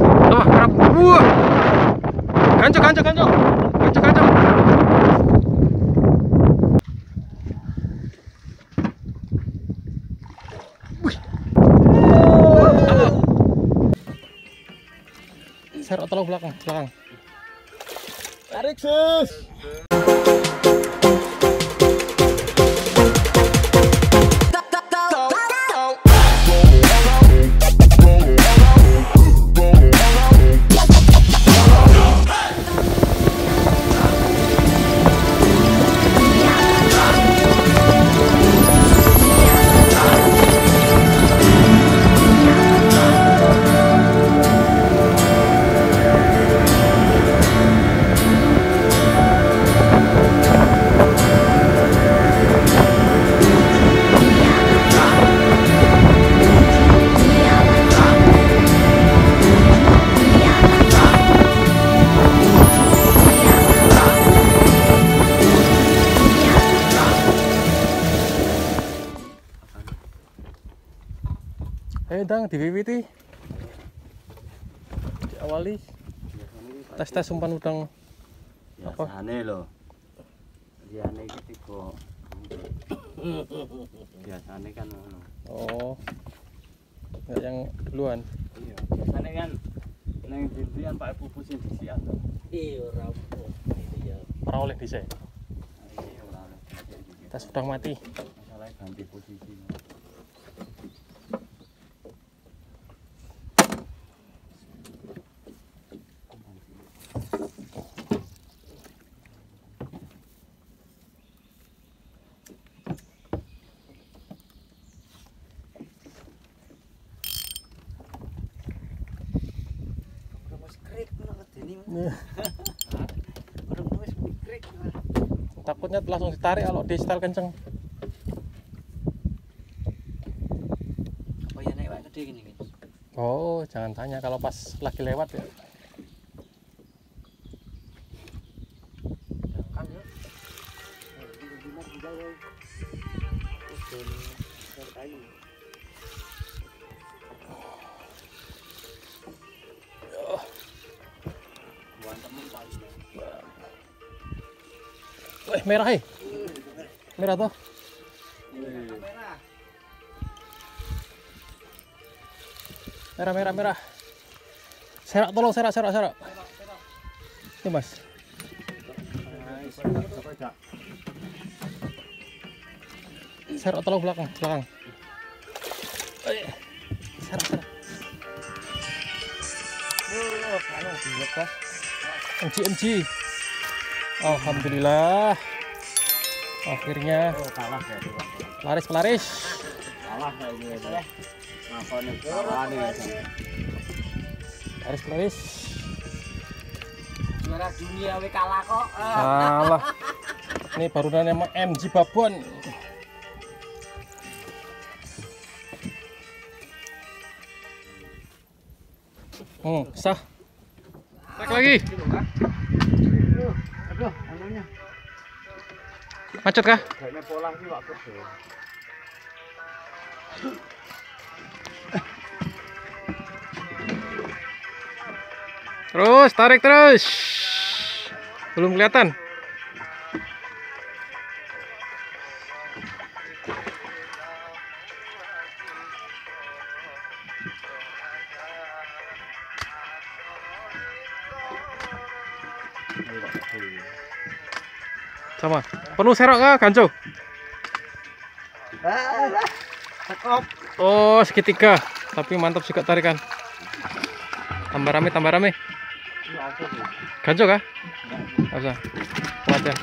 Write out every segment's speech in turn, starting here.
Wah, kerap. Wah. Apa? Serok tolong belakang, belakang. Tarik sus. Ayo dang, diwiwiti. Diawali tes-tes umpan udang Apa? Lho. Biasane iki tiga. Biasane kan. Oh. Nggak yang duluan. Iya, biasane kan nang dindian Pak Pupu sing disiat to. Iya, ora apa. Iya. Ora oleh dhisik. Iya. Tes udang mati. Masalahnya ganti posisi. Takutnya langsung ditarik kalau di setel kenceng. Ya gini iki. Oh, jangan tanya kalau pas lagi lewat ya. Kan yo. Merah eh. Merah tuh. Merah, merah, merah. Serak tolong, serak, serak, serak. Ini mas. Serak tolong belakang, belakang. Serak, serak. MG, MG. Alhamdulillah. Akhirnya Oh, kalah ya. Pak. laris pelaris. Kalah ya. Apa nih? Kalah nih. Laris pelaris. Juara dunia we kalah kok. Salah. Ini baru emang MG Babon. Hmm, sah. Tarik lagi. Aduh, anunya. Macet kah? Terus, tarik terus. Belum kelihatan. Sama. Penuh serok kah? Tekop. Oh, segitiga. Tapi mantap juga tarikan. Tambah rame, tambah rame. Ganco kah? Ya.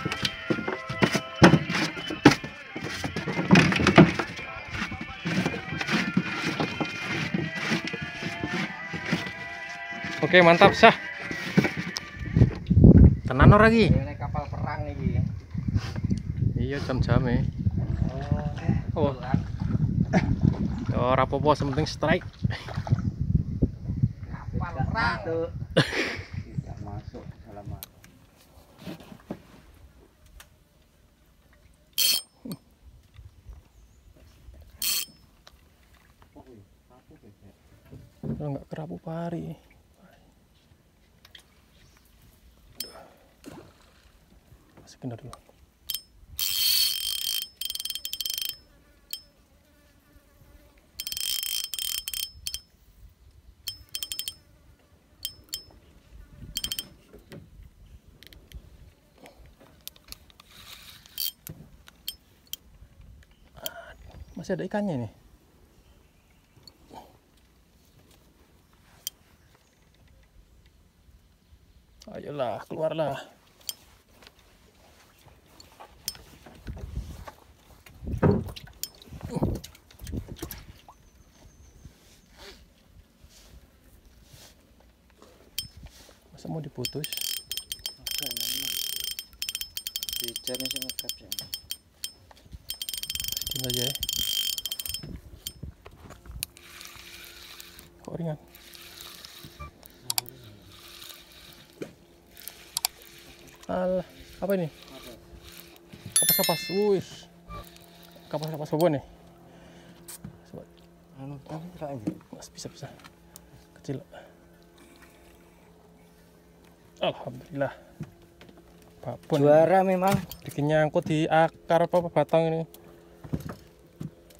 Oke, mantap sah. Tenan lagi iya jam-jame oh, oh. Yo ora apa? Sementing strike. Kapal perang. Tidak masuk dalam Kalau nggak kerapu pari. Masih kendor dulu. Masih ada ikannya nih ayolah keluarlah. Masa mau diputus? Bicarnya sih ngekap ya. Diam aja ya kok ringan Alah, apa ini? Kapas-kapas, wih. Kapas-kapas apa nih? Coba, Anu tapi tidak aja. Mas bisa bisa. Kecil. Alhamdulillah. Babon. Juara memang. Bikin nyangkut di akar apa, apa batang ini.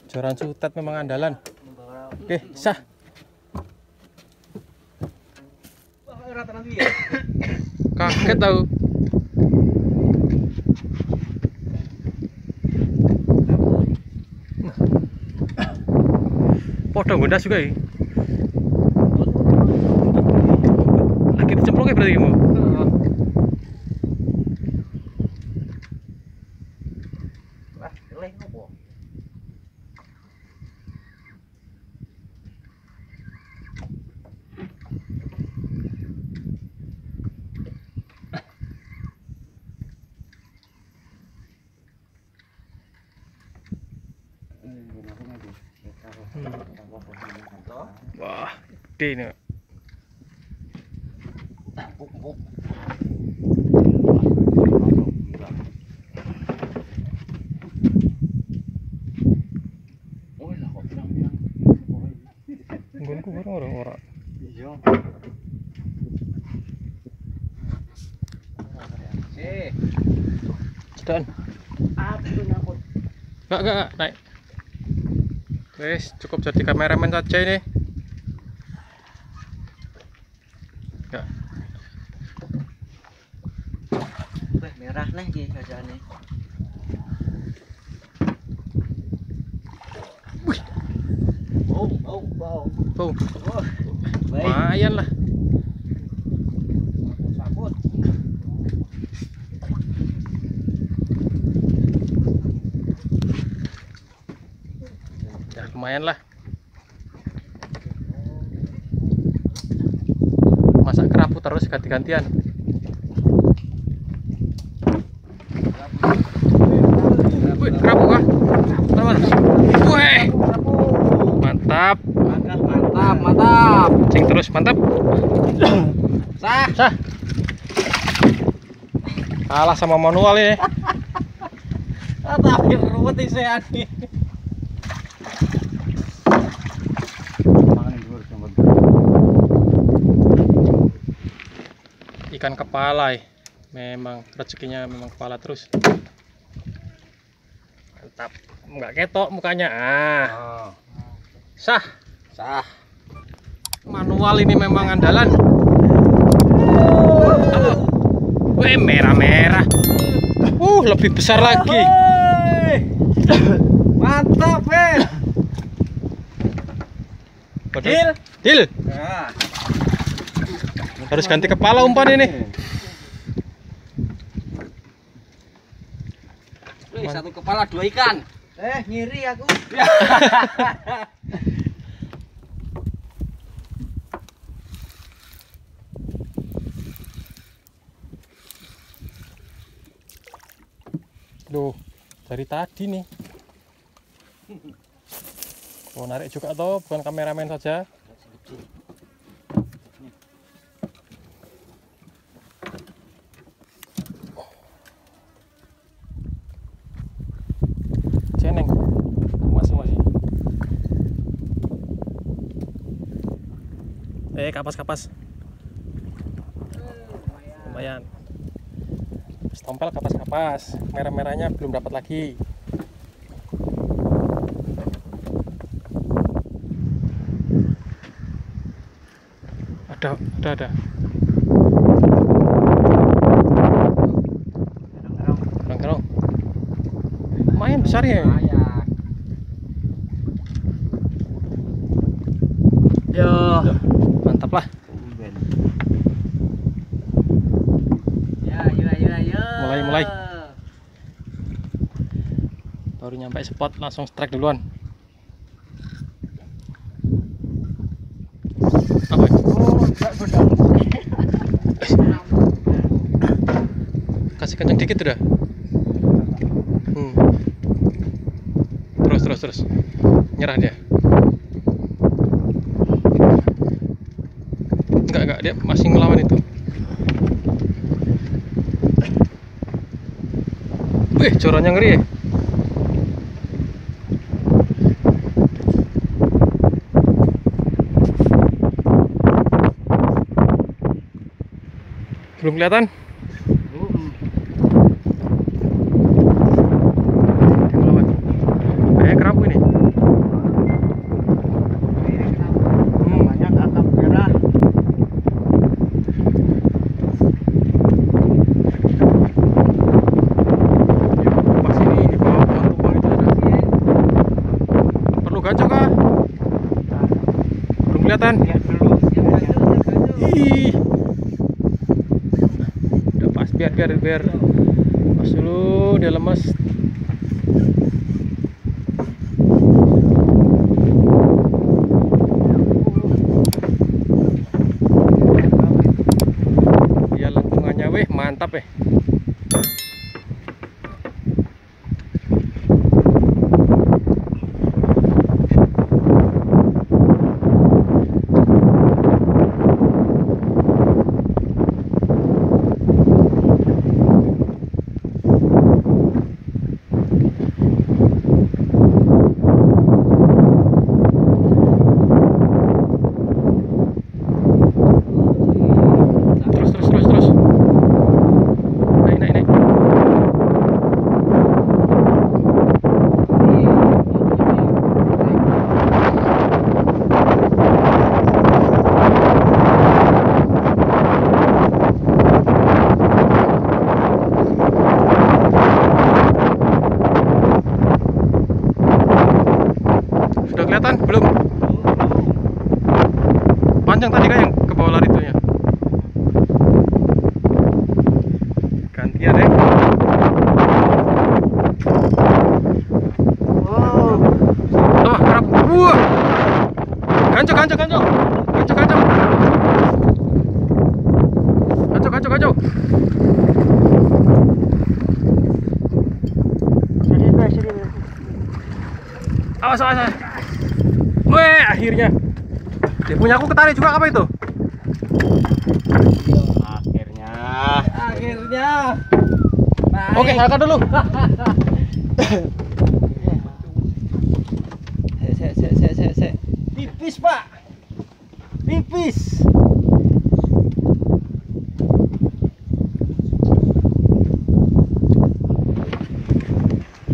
Joran sutet memang andalan. Oke, sah. Kaget tahu. Podo gondas juga ya. Lagi dicemplung ya berarti kamu. Gede ini. Pirang-pirang. Nggonku bareng naik. Wes, cukup jadi kameramen saja ini. Enggak. Weh, merah nih iki gajahane. Wih. Oh, oh, wow. Tuh, Oh, baik. lumayan lah. Sabut. Ya, lumayan lah. Masa kerapu terus ganti-gantian. Wih, kerapu kah? Mana? Wih, mantap. Mantap, mantap. Cing terus, mantap. Sah. Sah. Kalah sama manual ini. Ah, tapi ruwet sih ani. Ikan kepala. eh. Memang rezekinya memang kepala terus. Mantap. Enggak ketok mukanya. Ah, Oh, sah. sah. Manual ini memang andalan. Wih, merah-merah. Uh, lebih besar lagi. Mantap, Ben. Deal. Deal. Nah. Harus ganti kepala umpan ini. Wih, satu kepala dua ikan. Eh, ngiri aku. Loh, dari tadi nih. Oh, narik juga toh, bukan kameramen saja. Ceneng. Masih masih. Eh, kapas-kapas. Lumayan. tompel kapas-kapas. Merah-merahnya belum dapat lagi. Ada ada ada. Lumayan besar ya Yo. mantap lah Ya, ayo, ayo, ayo. Mulai, mulai. baru nyampe spot langsung strike duluan. Apa? Kasih kencang dikit udah hmm. terus terus terus. Nyerah dia. Enggak enggak. Dia masih ngelawan itu. Wih corannya ngeri. ya belum kelihatan Dia ngelawan kayaknya kerapu ini hmm. Banyak kakap merah. pas ini di bawah pohon tumbang itu ada perlu gacok kah? belum kelihatan? Lihat dulu. Ih biar biar. Pas dulu dia lemes sini. Mbak. awas awas awas. Weh, akhirnya dia punya aku ketarik juga apa itu Akhirnya. Akhirnya. Naik. oke angkat dulu Tipis, Pak. Tipis.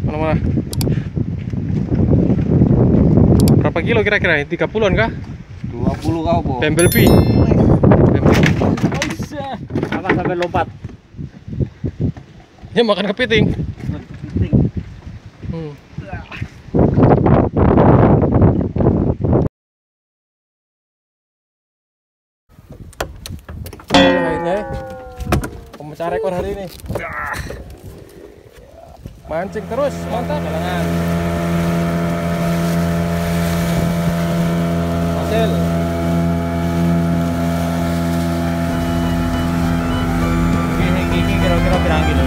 mana mana berapa kilo kira-kira ini 30-an kah 20 kau, Bu. Bumblebee Apa sampai lompat? dia makan kepiting hmm. Pemecah rekor hari ini. Mancing terus, mantap kalangan. Hasil. Gini kira-kira gitu?